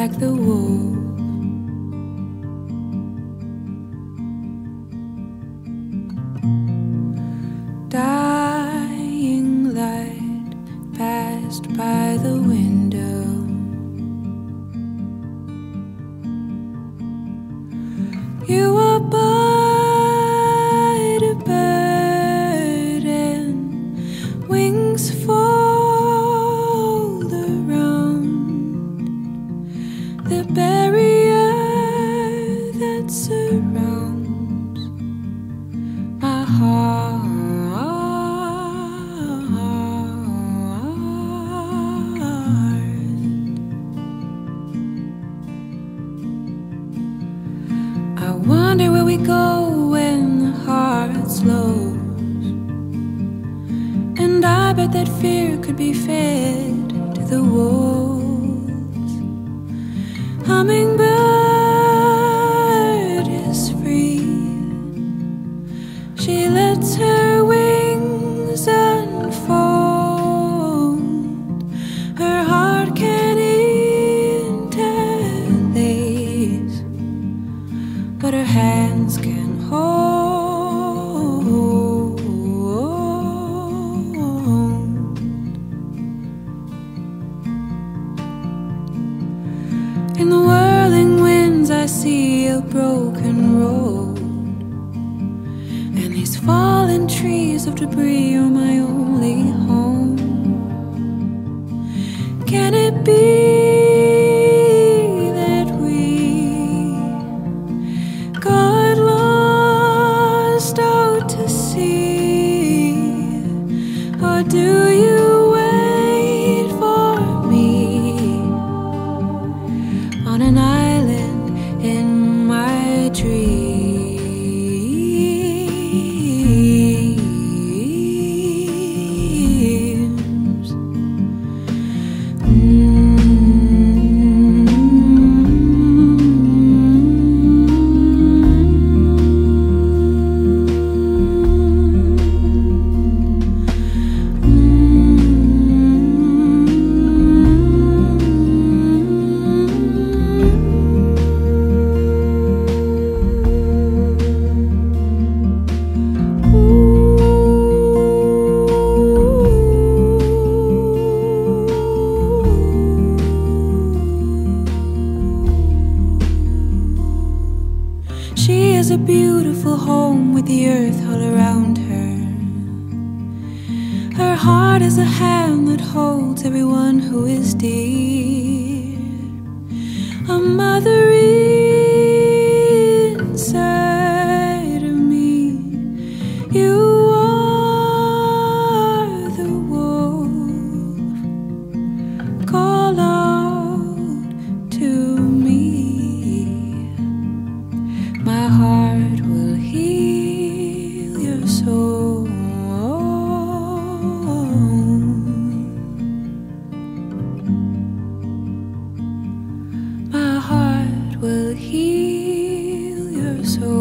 like the wolf. Dying light passed by the window. You are the barrier that surrounds my heart. I wonder where we go when the heart slows. And I bet that fear could be fed to the wolves. Hummingbird is free. She lets her wings unfold. Her heart can interlace but her hands can hold. In the whirling winds, I see a broken road, and these fallen trees of debris are my only home. Can it be that we got lost out to sea? Or do a beautiful home with the earth all around her. Her heart is a hand that holds everyone who is dear. A mother is so